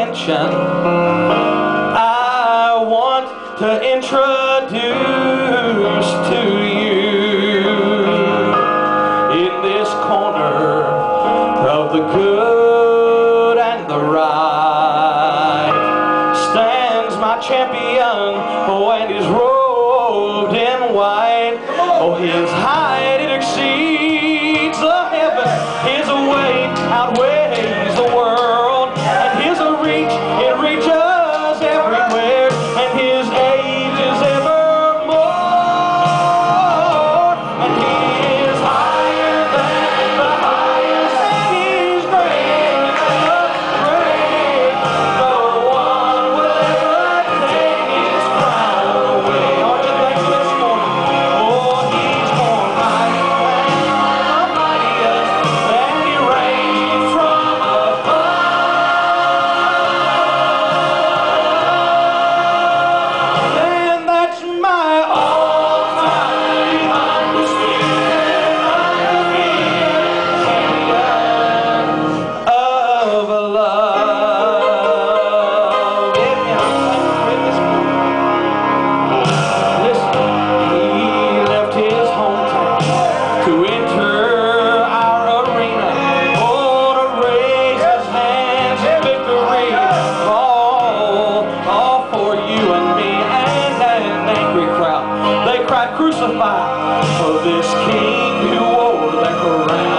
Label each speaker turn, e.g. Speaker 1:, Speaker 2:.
Speaker 1: attention. I want to introduce to you in this corner of the good and the right stands my champion Oh, and he's robed in white. Oh, his height it exceeds the heaven. His weight outweighs the crucified for this king who wore the crown.